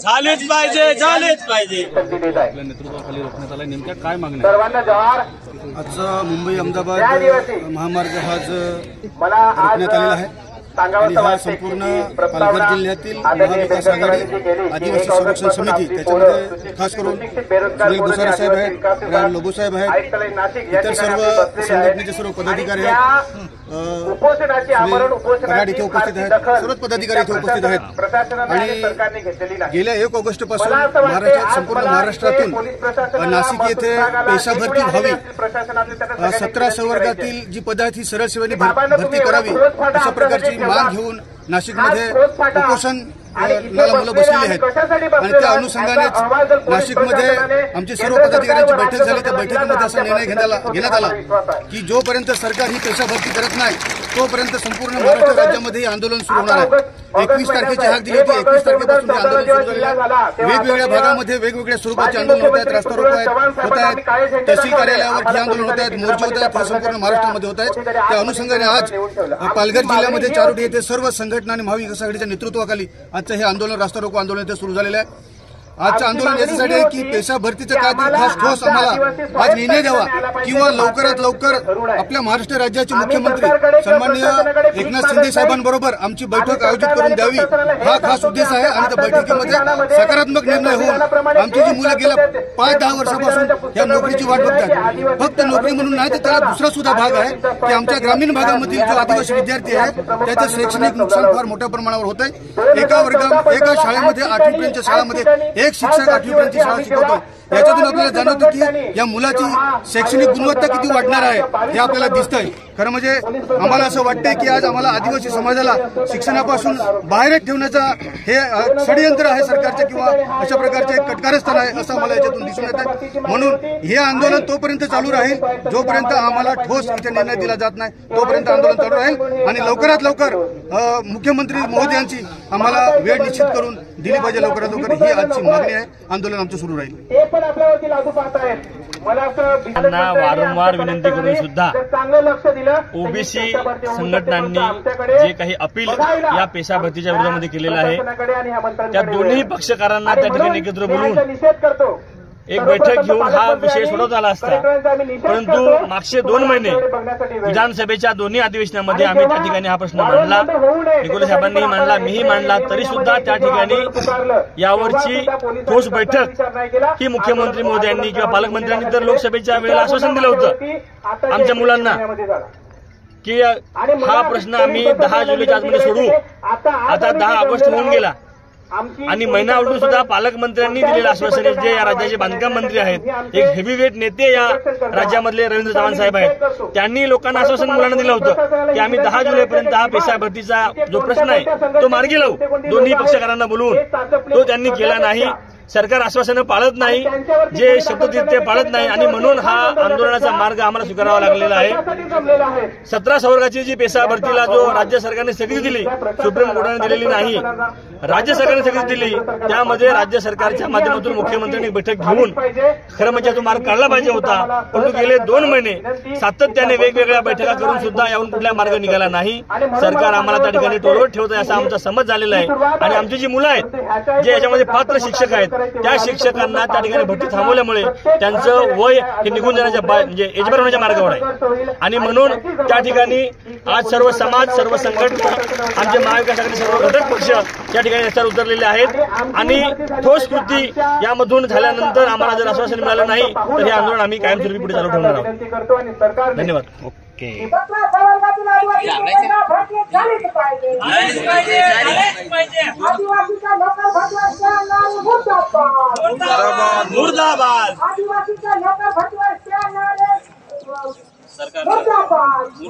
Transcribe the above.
झालेच पाहिजे झालेच पाहिजे. आपल्या नेतृत्वाखाली रोखण्यात आलाय. नेमक्या काय मागण्या आजचा मुंबई अहमदाबाद महामार्ग हा आज मला आज रोखण्यात आलेला आहे. हा संपूर्ण पालघर जिल्ह्यातील महाविकास आघाडी आदिवासी संरक्षण समिती त्याच्यामध्ये खास करून सुनील भुसारे साहेब आहेत राम लोबो साहेब आहेत इतर सर्व संघटनेचे. सर्व पदाधिकारी आहेत. कराड इथे उपस्थित आहेत. सर्वच पदाधिकारी इथे उपस्थित आहेत. आणि गेल्या एक ऑगस्टपासून महाराष्ट्रात संपूर्ण महाराष्ट्रातून नाशिक येथे पेशा भरती व्हावी. सतरा. संवर्गातील जी पद आहेत ही सरळ सेवेने भरती करावी. अशा प्रकारची माग. घेऊन नाशिकमध्ये उपोषण अ, आणि इथे ला मुलं बसलेले आहेत. आणि त्या? अनुषंगानेच नाशिकमध्ये आमची सर्व पदाधिकाऱ्यांची बैठक झाली त्या बैठकीमध्ये असा निर्णय घेण्यात घेण्यात आला. की जोपर्यंत सरकार ही पेशा भरती करत नाही तोपर्यंत संपूर्ण महाराष्ट्र राज्यामध्ये आंदोलन सुरू होणार आहे. एकवीस तारखेची हाक दिली होती एकवीस तारखेपासून आंदोलन सुरू आहे. वेगवेगळ्या भागामध्ये वेगवेगळ्या स्वरूपाचे आंदोलन होत आहेत रस्ता रोको आहेत होत आहेत तहसील कार्यालयावर हे आंदोलन होत आहेत मोर्चे होत आहेत संपूर्ण महाराष्ट्रामध्ये होत आहेत. त्या अनुषंगाने आज पालघर जिल्ह्यामध्ये चारोटी येथे सर्व संघटना आणि महाविकास आघाडीच्या नेतृत्वाखाली हे आंदोलन रास्ता रोको आंदोलन इथे सुरू झालेलं आहे. आजचं आंदोलन याच्यासाठी आहे की पेशा भरतीचं काय ते खास ठोस आम्हाला आज निर्णय द्यावा. किंवा लवकरात लवकर आपल्या महाराष्ट्र राज्याचे मुख्यमंत्री सन्माननीय एकनाथ शिंदे साहेबांबरोबर आमची बैठक आयोजित करून द्यावी. हा खास उद्देश आहे आणि त्या बैठकीमध्ये सकारात्मक निर्णय होऊन आमची जी मुलं गेल्या पाच दहा वर्षापासून या नोकरीची वाट बघतात. फक्त नोकरी म्हणून नाही तर त्याला दुसरा सुद्धा भाग आहे. की आमच्या ग्रामीण भागामधील जो आदिवासी विद्यार्थी आहे त्याचं शैक्षणिक नुकसान फार मोठ्या प्रमाणावर होत आहे एका वर्गा एका शाळेमध्ये आठवीपर्यंतच्या शाळामध्ये एक शिक्षक आठवीपर्यंतची शाळा शिकवतो याच्यातून आपल्याला जाणवतं की या मुलाची शैक्षणिक गुणवत्ता किती वाढणार आहे हे आपल्याला दिसतंय. खरं म्हणजे आम्हाला असं वाटतंय की आज आम्हाला आदिवासी समाजाला शिक्षणापासून बाहेरच ठेवण्याचा हे षडयंत्र आहे सरकारचं किंवा अशा प्रकारचे कटकारस्थान आहे असं आम्हाला याच्यातून दिसून येत आहे म्हणून हे आंदोलन तोपर्यंत चालू राहील जोपर्यंत आम्हाला ठोस इथे निर्णय दिला जात नाही तोपर्यंत आंदोलन चालू राहील. आणि लवकरात लवकर मुख्यमंत्री महोदयांची आम्हाला वेळ निश्चित करून दिली पाहिजे लवकरात लवकर. ही आजची मागणी आहे. आंदोलन आमचं सुरू राहील. पण आपल्यावरती लागू पाहत आहेत मला असं त्यांना वारंवार विनंती करून सुद्धा चांगलं लक्ष दिलं ओबीसी. संघटनांनी जे काही अपील या पेशा भरतीच्या विरोधामध्ये केलेलं आहे त्या दोन्ही. पक्षकारांना त्या ठिकाणी एकत्र बोलून याचा निषेध करतो एक बैठक घेऊन हा विषय आला असता परंतु. मागचे दोन महिने. विधानसभेच्या दोन्ही अधिवेशनामध्ये आम्ही त्या ठिकाणी हा प्रश्न मांडला निकोले साहेबांनी मांडला मीही मांडला तरी सुद्धा त्या ठिकाणी. यावरची ठोस बैठक. ही मुख्यमंत्री मोदयांनी किंवा पालकमंत्र्यांनी तर. लोकसभेच्या वेळेला आश्वासन दिलं होतं आमच्या मुलांना. की हा प्रश्न आम्ही दहा जुलैच्या आतमध्ये सोडू आता दहा ऑगस्ट होऊन गेला आणि महिना उलटून सुद्धा पालकमंत्र्यांनी दिलेलं आश्वासन आहे, जे या राज्याचे बांधकाम मंत्री आहेत. एक हेवीवेट नेते या राज्यामधले रवींद्र चव्हाण साहेब आहेत. त्यांनी लोकांना आश्वासन मुलांना दिलं होतं की आम्ही दहा जुलैपर्यंत हा पेशा भरतीचा जो प्रश्न आहे तो मार्गी लावू. दोन्ही पक्षकारांना बोलवून तो त्यांनी केला नाही. सरकार आश्वासनं पाळत नाही. जे शब्द देत ते पाळत नाही आणि म्हणून हा आंदोलनाचा मार्ग आम्हाला स्वीकारावा लागलेला आहे. सतरा संवर्गाची जी पेशा भरतीला जो राज्य सरकारने स्थगिती दिली सुप्रीम कोर्टाने दिलेली नाही. राज्य सरकारने स्थगिती दिली. त्यामध्ये राज्य सरकारच्या माध्यमातून मुख्यमंत्र्यांनी बैठक घेऊन खरं म्हणजे तो मार्ग काढला पाहिजे होता. परंतु गेले दोन महिने सातत्याने वेगवेगळ्या बैठका करून सुद्धा याहून कुठला मार्ग निघाला नाही. सरकार आम्हाला त्या ठिकाणी टोलवत ठेवत आहे असा आमचा समज झालेला आहे. आणि आमची जी मुलं आहेत जे याच्यामध्ये पात्र शिक्षक आहेत त्या शिक्षकांना त्या ठिकाणी भरती थांबवल्यामुळे त्यांचं वय हे निघून जाण्याच्या म्हणजे एजबार होण्याच्या मार्गावर आहे. आणि म्हणून त्या ठिकाणी आज सर्व समाज सर्व संघटना आमचे महाविकास आघाडी सर्व घटक पक्ष त्या ठिकाणी रस्त्यावर उतरलेले आहेत. आणि ठोस कृती यामधून झाल्यानंतर आम्हाला जर आश्वासन मिळालं नाही तर हे आंदोलन आम्ही कायमस्वरूपी पुढे चालू ठेवणार आहोत. सरकार धन्यवाद. मुर्दाबाद. मुर्दाबाद.